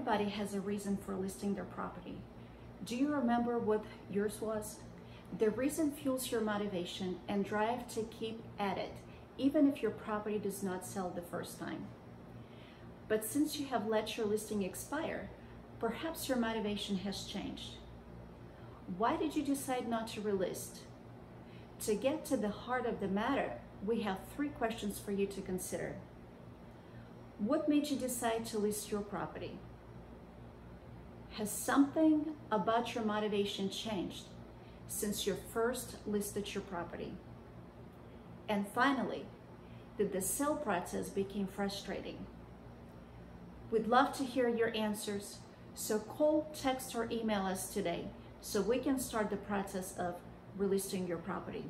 Everybody has a reason for listing their property. Do you remember what yours was? The reason fuels your motivation and drive to keep at it, even if your property does not sell the first time. But since you have let your listing expire, perhaps your motivation has changed. Why did you decide not to relist? To get to the heart of the matter, we have three questions for you to consider. What made you decide to list your property? Has something about your motivation changed since you first listed your property? And finally, did the sale process become frustrating? We'd love to hear your answers, so call, text, or email us today so we can start the process of relisting your property.